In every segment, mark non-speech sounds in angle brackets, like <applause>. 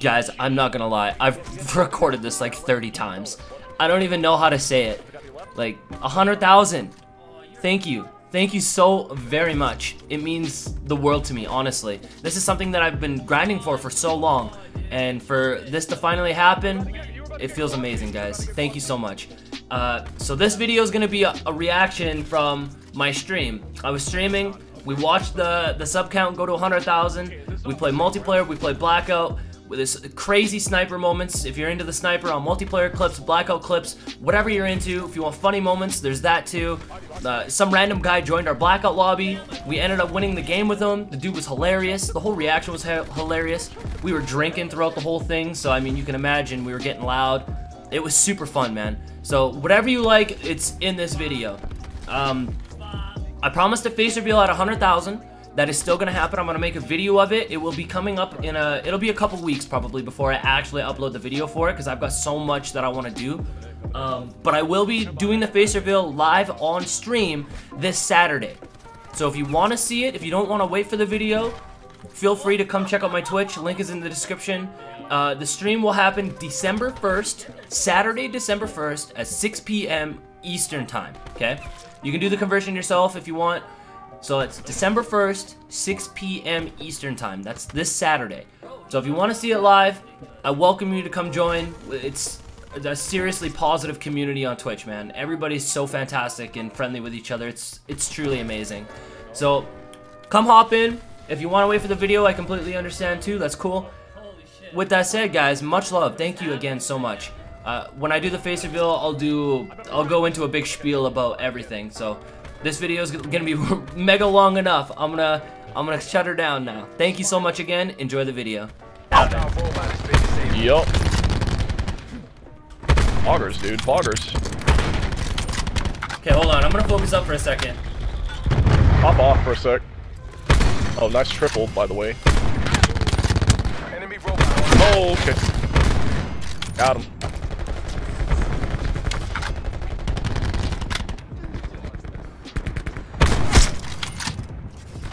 Guys, I'm not gonna lie. I've <laughs> recorded this like 30 times. I don't even know how to say it. Like, 100,000. Thank you. Thank you so very much. It means the world to me, honestly. This is something that I've been grinding for for so long. And for this to finally happen, it feels amazing, guys. Thank you so much. Uh, so this video is gonna be a, a reaction from my stream. I was streaming, we watched the, the sub count go to 100,000, we play multiplayer, we play Blackout, with this crazy sniper moments. If you're into the sniper on multiplayer clips, blackout clips, whatever you're into. If you want funny moments, there's that too. Uh, some random guy joined our blackout lobby. We ended up winning the game with him. The dude was hilarious. The whole reaction was hilarious. We were drinking throughout the whole thing, so I mean, you can imagine we were getting loud. It was super fun, man. So whatever you like, it's in this video. Um, I promised a face reveal at 100,000. That is still gonna happen. I'm gonna make a video of it. It will be coming up in a, it'll be a couple weeks probably before I actually upload the video for it because I've got so much that I wanna do. Um, but I will be doing the face reveal live on stream this Saturday. So if you wanna see it, if you don't wanna wait for the video, feel free to come check out my Twitch. Link is in the description. Uh, the stream will happen December 1st, Saturday, December 1st at 6 p.m. Eastern time, okay? You can do the conversion yourself if you want. So it's December 1st, 6 p.m. Eastern Time. That's this Saturday. So if you want to see it live, I welcome you to come join. It's a seriously positive community on Twitch, man. Everybody's so fantastic and friendly with each other. It's it's truly amazing. So come hop in. If you want to wait for the video, I completely understand too. That's cool. With that said, guys, much love. Thank you again so much. Uh, when I do the face reveal, I'll do I'll go into a big spiel about everything. So this video is gonna be <laughs> mega long enough. I'm gonna I'm gonna shut her down now. Thank you so much again. Enjoy the video. Yup. Poggers, dude. Poggers. Okay, hold on. I'm gonna focus up for a second. Pop off for a sec. Oh, nice triple, by the way. Oh, okay. Got him.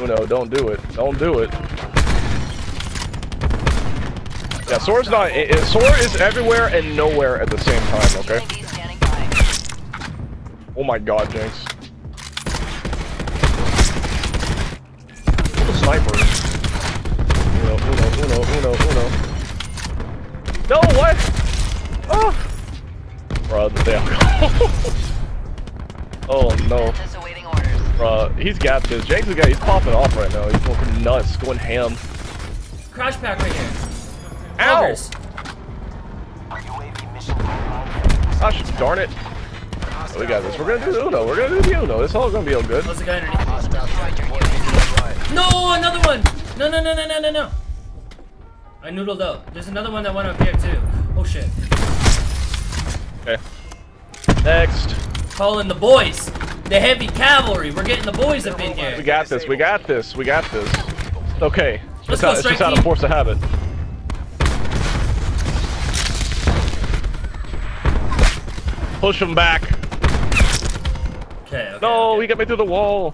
Oh, uno, don't do it. Don't do it. Yeah, Soar's not. It, it, Soar is everywhere and nowhere at the same time. Okay. Oh my God, Jinx. The snipers. Uno, uno, uno, uno, uno. No, what? Oh. Bro, the oh no. Bruh, he's gapped his. James is guy, he's popping off right now. He's going nuts, going ham. Crash pack right here. Ow! Gosh darn it. Oh, we got this. We're gonna do the Uno. We're gonna do the Uno. This all gonna be all good. Guy underneath? No, another one! No, no, no, no, no, no, no. I noodled out. There's another one that went up here too. Oh shit. Okay. Next. Calling the boys. The heavy cavalry. We're getting the boys up in here. We got this. We got this. We got this. Okay. Let's it's go, out, it's just out of force of habit. Push him back. Okay, okay No, okay. he got me through the wall.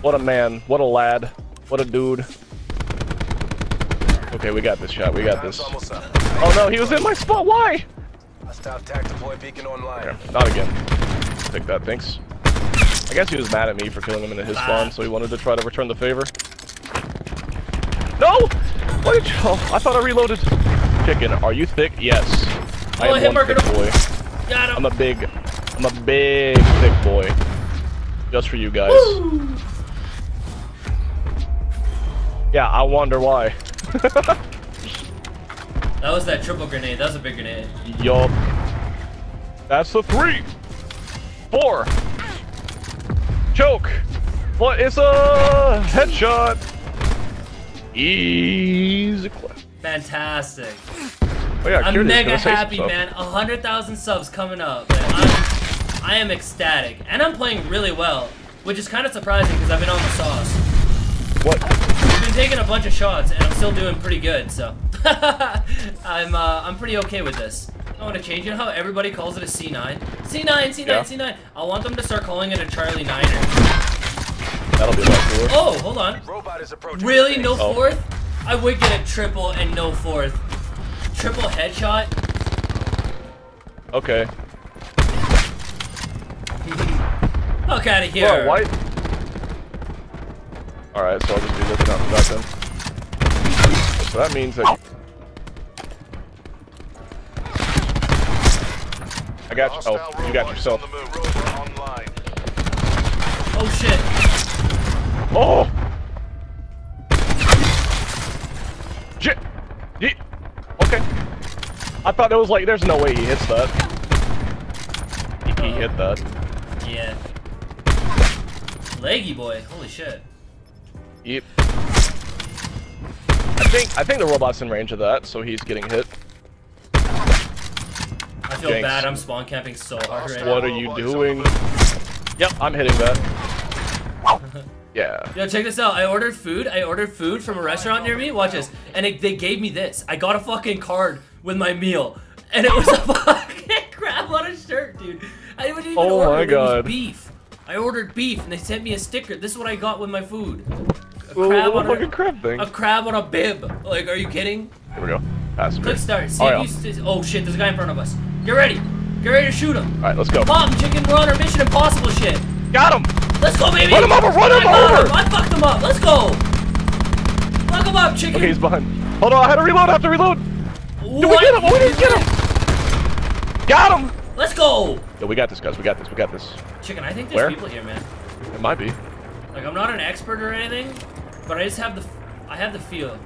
What a man. What a lad. What a dude. Okay, we got this shot. We got this. Oh no, he was in my spot. Why? Okay, not again. Take that, thanks. I guess he was mad at me for killing him into his ah. spawn, so he wanted to try to return the favor. No! What did you... Oh, I thought I reloaded. Chicken, are you thick? Yes. Oh, I oh, am one thick boy. Got him. I'm a big... I'm a big, thick boy. Just for you guys. Woo! Yeah, I wonder why. that was that triple grenade. That was a big grenade. Yup. That's the three. Four. Choke. What is a headshot? Easy clip. Fantastic. Oh yeah, I'm mega happy, man. A hundred thousand subs coming up. I'm, I am ecstatic, and I'm playing really well, which is kind of surprising because I've been on the sauce. What? I've been taking a bunch of shots, and I'm still doing pretty good. So <laughs> I'm uh, I'm pretty okay with this. I want to change it. How everybody calls it a C9. C9, C9, yeah. C9. I want them to start calling it a Charlie Niner. That'll be a lot cooler. Oh, hold on. Robot is approaching. Really? No oh. fourth? I would get a triple and no fourth. Triple headshot? Okay. <laughs> Fuck out of here. Bro, why? Alright, so I'll just be looking out for that then. So that means that. Got you. Oh, you got yourself. Oh shit. Oh! Shit! Ye okay. I thought it was like, there's no way he hits that. He, he hit that. Yeah. Leggy boy. Holy shit. Yep. I think I think the robot's in range of that, so he's getting hit. I feel Jinx. bad. I'm spawn camping so hard right now. What are you doing? Yep, I'm hitting that. <laughs> Yeah. Yo, check this out. I ordered food. I ordered food from a restaurant near me. Watch this. And it, they gave me this. I got a fucking card with my meal. And it was a <laughs> fucking crab on a shirt, dude. I didn't even Oh order my it. It God. was beef. I ordered beef and they sent me a sticker. This is what I got with my food. A Well, crab little on fucking a, crab thing. a crab on a bib. Like, are you kidding? Here we go. Passenger. Click start. See Oh, if yeah. you oh shit, there's a guy in front of us. Get ready. Get ready to shoot him. Alright, let's go. Mom, chicken, we're on our Mission Impossible shit. Got him! Let's go, baby! Run him over, run him I over! Him. I fucked him up. Let's go! Fuck him up, chicken! Okay, he's behind. Hold on, I had to reload, I have to reload! what? Did we get him? Oh, we didn't get him! Got him! Let's go! Yo, we got this, guys. We got this. We got this. Chicken, I think there's Where? people here, man. It might be. Like, I'm not an expert or anything, but I just have the, I have the feel.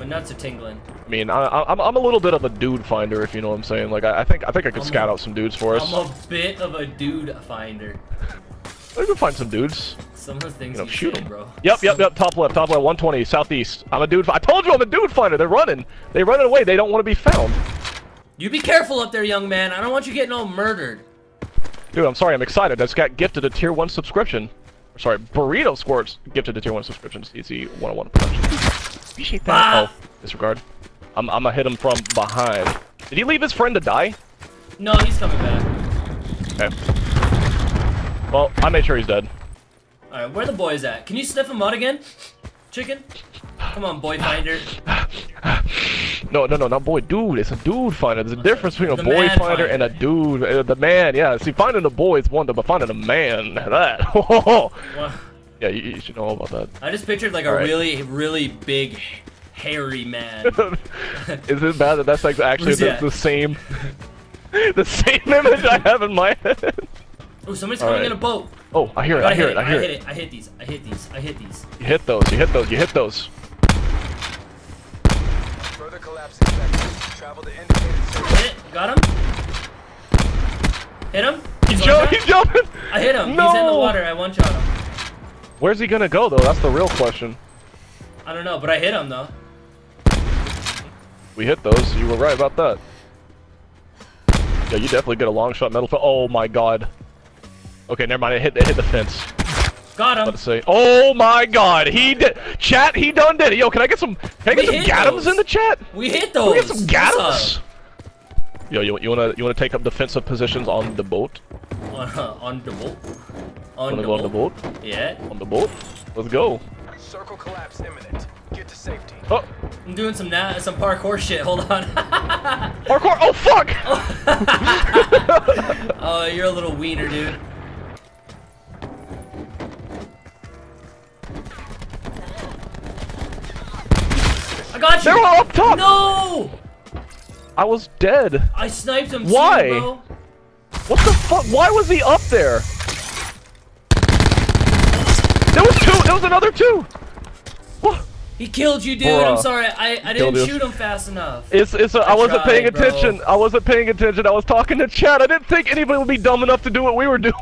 My nuts are tingling. I mean, I, I, I'm, I'm a little bit of a dude finder, if you know what I'm saying. Like, I, I think I think I could I'm scout a- out some dudes for us. I'm a bit of a dude finder. <laughs> I can find some dudes. Some of the things You you, shoot them. bro. Yep, yep, yep. Top left, top left, 120, southeast. I'm a dude. I told you I'm a dude finder. They're running. They're running away. They don't want to be found. You be careful up there, young man. I don't want you getting all murdered. Dude, I'm sorry. I'm excited. I just got gifted a tier one subscription. Sorry, Burrito Squirts gifted a tier one subscription. to CC 101 production. Appreciate that. Ah. Oh, disregard. I'm, I'm gonna hit him from behind. Did he leave his friend to die? No, he's coming back. Okay. Well, I made sure he's dead. Alright, where the boys at? Can you sniff him out again? Chicken? Come on, boy finder. No, no, no, not boy, dude. It's a dude finder. There's a difference between a The boy man finder, and a dude. Uh, the man, yeah. See, finding a boy is one thing, but finding a man, <laughs> that. <laughs> Well, yeah, you, you should know all about that. I just pictured like a Alright. really, really big, hairy man. <laughs> is it bad that that's like actually the, the same, the same image I have in my head? Oh, somebody's coming Alright. in a boat. Oh, I hear it. Gotta I hear hit it. I hear hit it. it. I hit these. I hit these. I hit these. You hit those. You hit those. You hit those. Further collapse expected. Travel to indicated. Hit it. Got him. Hit him. He's, He's jump, he's jumping. I hit him. He's in the No. water. I one shot him. Where's he gonna go though? That's the real question. I don't know, but I hit him though. We hit those. You were right about that. Yeah, you definitely get a long shot medal. Oh my god. Okay, never mind. It hit. It hit the fence. Got him. Let's say. Oh my god. He did. Chat. He done did it. Yo, can I get some? Can I get We some hit gatums those. in the chat? We hit Can those. we get some What's gatums? Yo, you, you wanna you wanna take up defensive positions on the boat? On, <laughs> uh, on the boat. On the go on the boat. boat? Yeah. On the boat? Let's go. Circle collapse imminent. Get to safety. Oh, I'm doing some na some parkour shit. Hold on. <laughs> parkour! Oh fuck! <laughs> oh, you're a little wiener, dude. Got you. They're all up top. No! I was dead. I sniped him. Why? Too. What the fuck? Why was he up there? There was two. There was another two. What? He killed you, dude. I'm sorry. I, I didn't shoot him fast enough. It's it's. A, I I wasn't paying tried, bro. attention. I wasn't paying attention. I was talking to chat. I didn't think anybody would be dumb enough to do what we were <laughs> doing.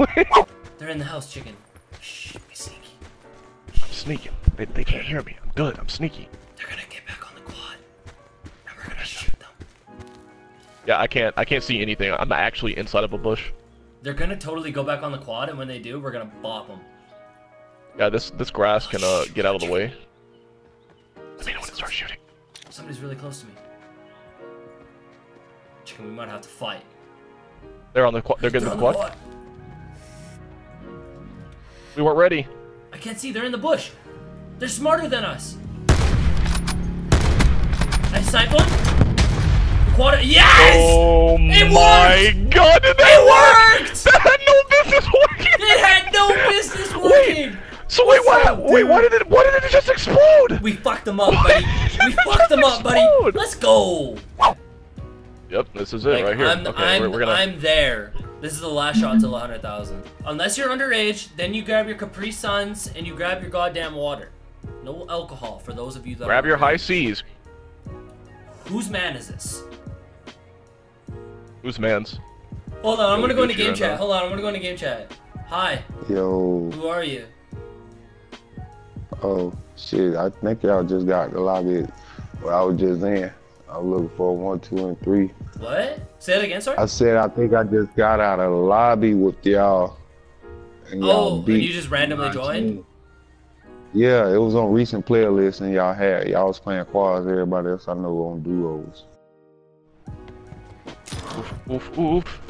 They're in the house, chicken. Shh, be sneaky. I'm sneaking. They, they can't hear me. I'm good. I'm sneaky. Yeah, I can't. I can't see anything. I'm actually inside of a bush. They're gonna totally go back on the quad, and when they do, we're gonna bop them. Yeah, this this grass can uh get out of the way. Let me know when it starts shooting. Somebody's really close to me. Chicken, we might have to fight. They're on the quad. They're getting They're the on the quad. quad. We weren't ready. I can't see. They're in the bush. They're smarter than us. I sniped one. Quad. Yes! Oh It my worked! god, did It that worked! That had no business working! It had no business <laughs> working. Wait. So wait, up, wait, why did it, why did it just explode? We fucked them up, buddy. <laughs> We fucked them up, buddy. Let's go. Yep, this is it Like, right here. I'm, okay, I'm, we're, we're gonna. I'm there. This is the last shot till 100,000. Unless you're underage, then you grab your Capri Suns and you grab your goddamn water. No alcohol for those of you that Grab your high. C's. Whose man is this? Who's man's? Hold on, I'm gonna go into game chat. Hold on, I'm gonna go into game chat. Hi, Yo, who are you? oh shit! I think y'all just got the lobby where I was just in. I'm looking for one, two, and three. What? Say it again, sorry. I said I think I just got out of the lobby with y'all. And y'all Oh, and you just randomly 19. joined? Yeah, it was on recent playlist, and y'all had y'all was playing quads. Everybody else I know on duos. Oof, oof.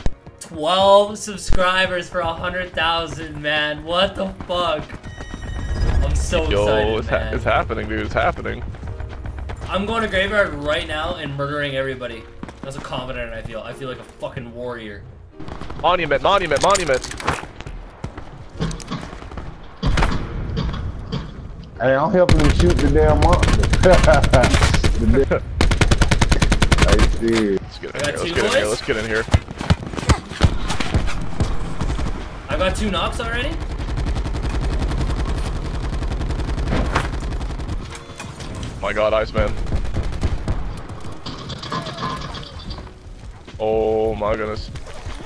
12 subscribers for 100,000, man. What the fuck? I'm so Yo, excited, it's, ha- it's happening, dude. It's happening. I'm going to graveyard right now and murdering everybody. That's how confident I feel. I feel like a fucking warrior. Monument, monument, monument. Hey, I'm helping them shoot the damn monster. <laughs> The da- <laughs> I see. Let's get in here. Let's get in here. Let's get in here. I got two knocks already. My God, Iceman. Oh my goodness.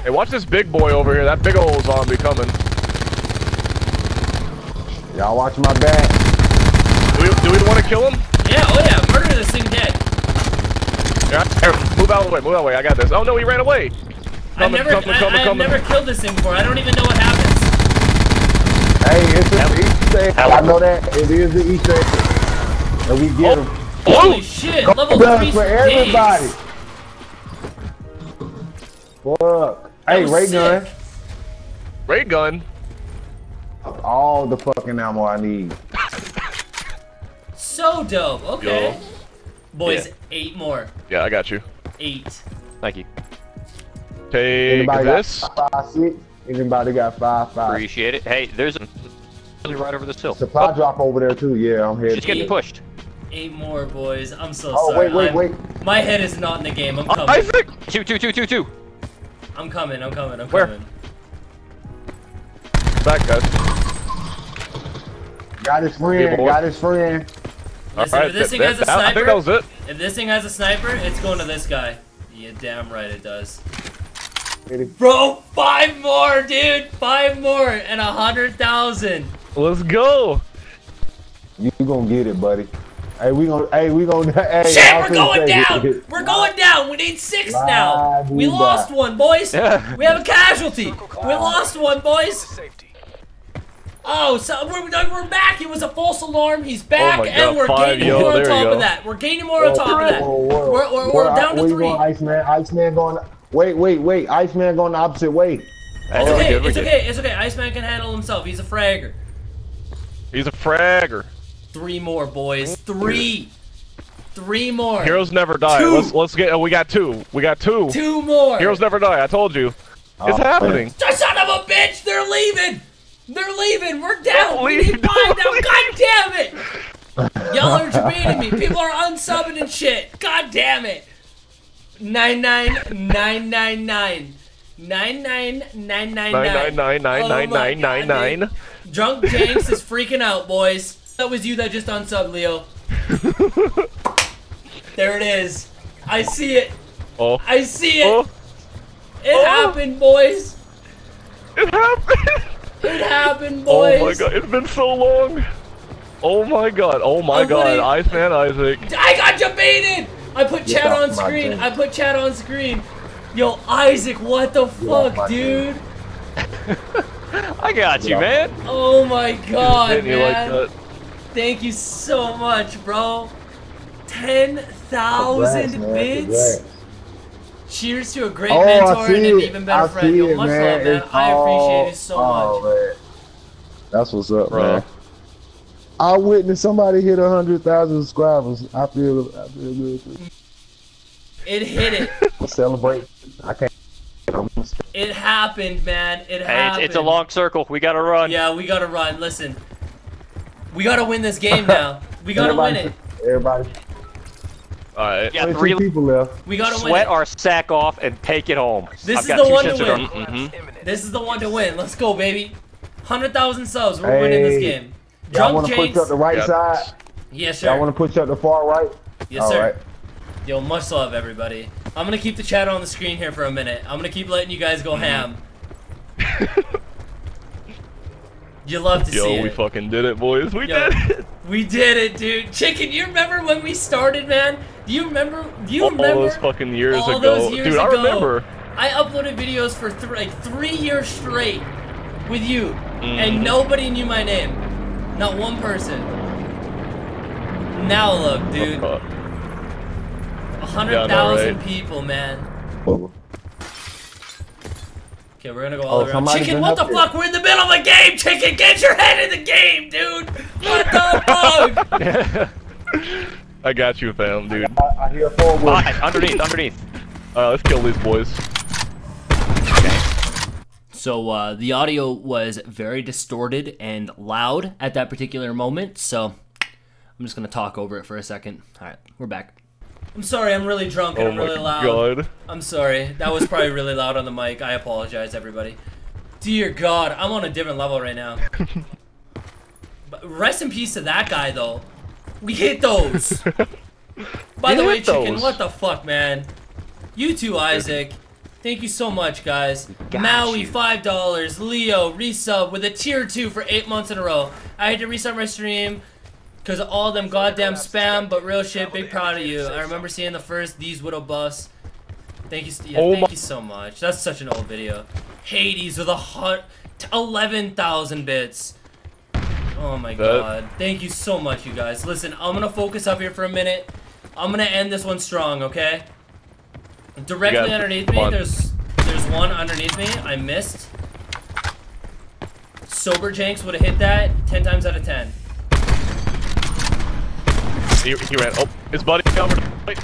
Hey, watch this big boy over here. That big old zombie coming. Y'all watch my back. Do we, do we want to kill him? Yeah, oh yeah, murder this thing dead. Yeah, here, move out of the way. Move out of the way. I got this. Oh no, he ran away. I've Coming, never, coming, I, coming, I've never killed this thing before. I don't even know what happens. Hey, it's an Easter egg. I know that. It is the Easter egg. And we get oh. them. Holy shit! Level three for days. everybody. Fuck. Hey, was Ray sick. gun. Ray gun. All the fucking ammo I need. So dope. Okay. Yo. Boys, Yeah. eight more. Yeah, I got you. Eight. Thank you. Take Anybody this. got five, six? Anybody got five, five? Appreciate it. Hey, there's a right over this hill. Supply oh. drop over there too. Yeah, I'm here. She's getting pushed. Eight more, boys. I'm so Oh, sorry. wait, wait, I'm- wait. My head is not in the game. I'm Oh, coming. Isaac. Two, two, two, two, two. I'm coming. I'm coming. I'm Where? coming. Back, guys. Got his friend. boy. Got his friend. Listen, if this thing has a that- I think sniper, that was it. If this thing has a sniper, it's going to this guy. Yeah, damn right it does. Hit. Bro, five more, dude. Five more and a hundred thousand. Let's go. You gonna get it, buddy. Hey, we gonna. Hey, we gonna. <laughs> Hey, Shit, I was we're gonna going say, down. We're going down. We need six now. We lost back. one, boys. Yeah. We have a casualty. We lost one, boys. Safety. Oh, so we're, we're back. It was a false alarm. He's back, Oh my and we're five, gaining yo, more on top of that. We're gaining more on top of that. Whoa, whoa. We're, we're, Where- we're down where to you three. Going, Iceman, Iceman going. Wait, wait, wait. Iceman going the opposite way. It's okay. good, It's good. okay. It's okay. Iceman can handle himself. He's a fragger. He's a fragger. Three more, boys. Three. Three more. Heroes never die. Two. Let's let's get. Oh, we got two. We got two. Two more. Heroes never die. I told you. It's Oh, happening. Son of a bitch! They're leaving. They're leaving. We're down. Don't we leave, need five don't now. leave. God damn it! Y'all are debating me. People are unsubbing and shit. God damn it. Nine nine nine nine nine. Nine nine nine nine Nine nine nine nine Oh nine my nine God, nine dude. nine. Drunk Janks is freaking out, boys. That was you that just unsubbed, Leo. there it is. I see it. Oh. I see it. Oh. It Oh. happened, boys. It happened. It happened, boys. Oh my god, it's been so long. Oh my god, oh my I'm god, putting- Iceman Isaac. I got you, debated. I put Get chat on screen. I put chat on screen. Yo, Isaac, what the off fuck, dude? <laughs> I got you, man. Oh my god, Hitting you like man. that. Thank you so much, bro. 10,000 Congrats, man. bits. Congrats. Cheers to a great Oh, mentor and an even better I friend. see Yo, it, much man. love, man. It's I appreciate it so oh, much. man. That's what's up, Bro. man. I witnessed somebody hit a hundred thousand subscribers. I feel, I feel good. Too. It hit it. <laughs> I'm celebrate. I can't. I'm gonna stay. It happened, man. It Hey, it's, happened. it's a long circle. We gotta run. Yeah, we gotta run. Listen, we gotta win this game now. We gotta win everybody, it. Everybody. Alright. Yeah, 22 three. people left. We gotta win Sweat it. our sack off and take it home. This I've is got the two one to win. on- Collapse Mhm. This is the one to win. Let's go, baby. Hundred thousand subs. We're winning this game. Y'all Drunk want to push up the right Yeah. side? Yes, sir. I want to push up the far right? Yes, All sir. right. Yo, much love, everybody. I'm gonna keep the chat on the screen here for a minute. I'm gonna keep letting you guys go ham. <laughs> you love to see it. Yo, we fucking did it, boys. We Yo. did it. We did it, dude. Chicken, you remember when we started, man? Do you remember? Do you All remember? those fucking years all ago. those years Dude, I remember. I uploaded videos for th- like three years straight with you, Mm-hmm. and nobody knew my name. Not one person. Now look, dude. Uh, A hundred Yeah, I know, thousand right? people, man. Oh, Okay, we're gonna go all Oh, around. Chicken, what the up here. fuck? We're in the middle of a game, Chicken! Get your head in the game, dude! What the <laughs> fuck? I got you, fam, dude. I, I hear forward. Behind, underneath, underneath. <laughs> Uh, let's kill these boys. So uh, the audio was very distorted and loud at that particular moment. So I'm just gonna talk over it for a second. All right, we're back. I'm sorry, I'm really drunk and Oh I'm really loud. god. I'm sorry. That was probably really loud on the mic. I apologize, everybody. Dear God, I'm on a different level right now. <laughs> But rest in peace to that guy, though. We hit those. <laughs> By We the way, chicken, those. what the fuck, man? You too, Isaac. Thank you so much, guys. Got Maui, you. five dollars. Leo, resub with a tier two for eight months in a row. I had to restart my stream because of all them goddamn spam, but real shit. Big proud of you. I remember seeing the first these widow buffs. Thank you, yeah, Oh thank you so much. That's such an old video. Hades with a hot eleven thousand bits. Oh my That- god. Thank you so much, you guys. Listen, I'm gonna focus up here for a minute. I'm gonna end this one strong, okay? Directly got underneath me, there's there's one underneath me. I missed. Sober Janks would have hit that 10 times out of 10. He, he ran. Oh, his buddy over. Wait.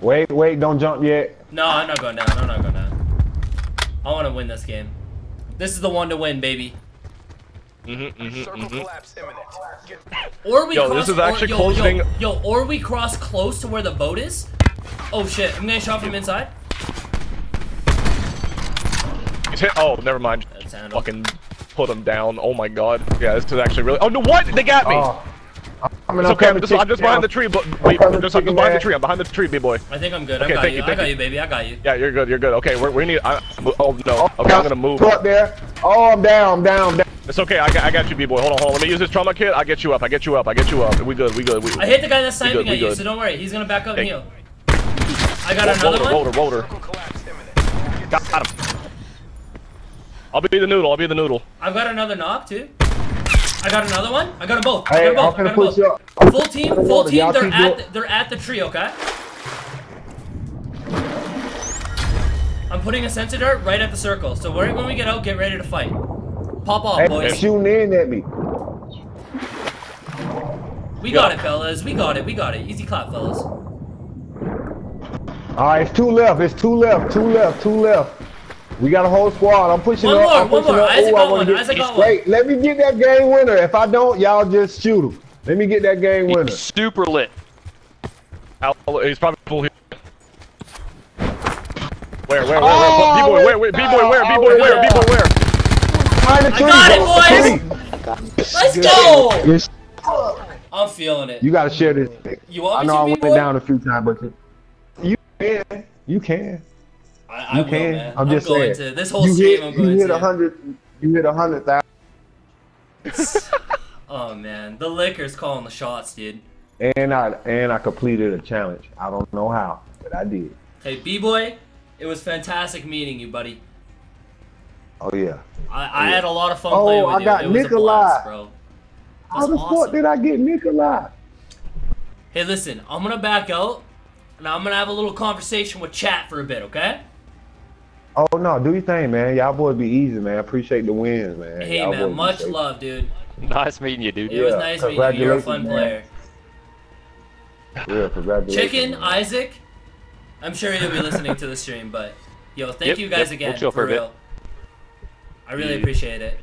Wait, wait, don't jump yet. No, I'm not going down. I'm not going down. I want to win this game. This is the one to win, baby. Mm-hmm, mm-hmm, Circle mm-hmm. collapse imminent. Or we Yo, cross. this is or- actually yo, closing- Yo, yo, or we cross close to where the boat is. Oh shit! I'm gonna shot from inside. He's hit. Oh, never mind. Fucking put him down. Oh my god. Yeah, this is actually really. Oh no! What? They got me. Oh, I'm, it's okay. I'm just, I'm just behind the tree. But wait, I'm just, I'm just behind the tree. I'm behind the tree, b boy. I think I'm good. Okay, I got thank you. you, I got you. you, baby. I got you. Yeah, you're good. You're good. Okay, we're, we need. I, oh no. Oh, okay, I'm gonna move. Up there. Oh, I'm down, I'm down, down. It's okay. I got, I got you, b boy. Hold on, hold on. Let me use this trauma kit. I get you up. I get you up. I get you up. We good. We good. We. I hit the guy that's We good, sniping at you, so don't worry. He's gonna back up and Hey. heal. I got another Roller, one. roller, roller. circle collapse imminent. Get Got him. I'll be the noodle. I'll be the noodle. I've got another knock too. I got another one. I got them both. I Hey, got I'm them both. I got you 'em up. both. Full team, full Y'all team. They're keep at the, they're at the tree. Okay. I'm putting a sensor dart right at the circle. So right when we get out, get ready to fight. Pop off, Hey, boys. shooting in at me. We got it, fellas. We got it. We got it. Easy clap, fellas. All right, it's two left. It's two left. Two left. Two left. We got a whole squad. I'm pushing One up. more, I'm one pushing more. up. Isaac Ooh, I got wanna one. get- Isaac got one. Wait, let me get that game winner. If I don't, y'all just shoot him. Let me get that game winner. He's super lit. Al- He's probably full here. Where, where, where, Oh, where? B-boy, where, where? B-boy, where? B-boy, where? B-boy, where? Behind the I got it, boys. Let's go. It's- I'm feeling it. You gotta share this. You want I know to, I B-boy? went down a few times, but you can. You can. I, I You will, can. man. I'm just going saying. to this whole You stream. hit. I'm You going hit to. a hundred. You hit a hundred thousand. <laughs> Oh man, the liquor's calling the shots, dude. And I and I completed a challenge. I don't know how, but I did. Hey, B-boy, it was fantastic meeting you, buddy. Oh yeah. I, I had a lot of fun Oh, playing with I you. got it Nikolai. blast, bro. How the awesome. fuck did I get Nikolai? Hey, listen, I'm gonna back out, and I'm gonna have a little conversation with chat for a bit, okay? Oh no, do your thing, man. Y'all boys be easy, man. Appreciate the wins, man. Hey Y'all man, boys much love, dude. Nice meeting you, dude. It was nice meeting you. You're a fun congratulations, player. Yeah, congratulations. Chicken man. Isaac. I'm sure he'll be listening to the stream, but yo, thank Yep, you guys yep, again we'll for for real. I really Yeah. appreciate it.